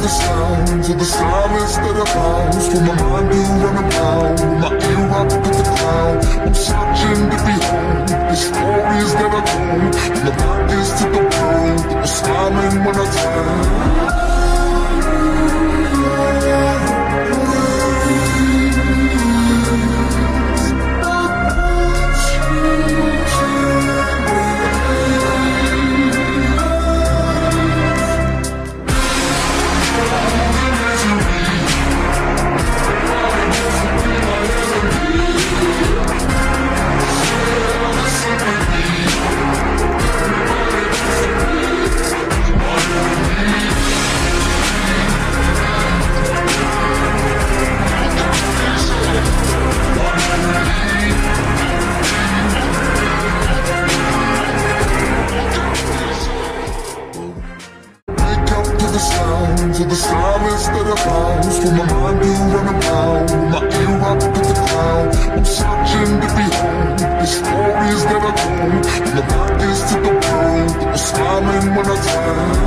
the sounds of the silence that allows for my mind to run around. My ear up to the cloud. I'm searching to behold the stories that I told. My back is to the world. I'm smiling when I turn. the sounds of the silence that I found, For my mind to run around, my ear up to the ground I'm searching to behold the stories that I told. My the is to the world, I'm smiling when I turned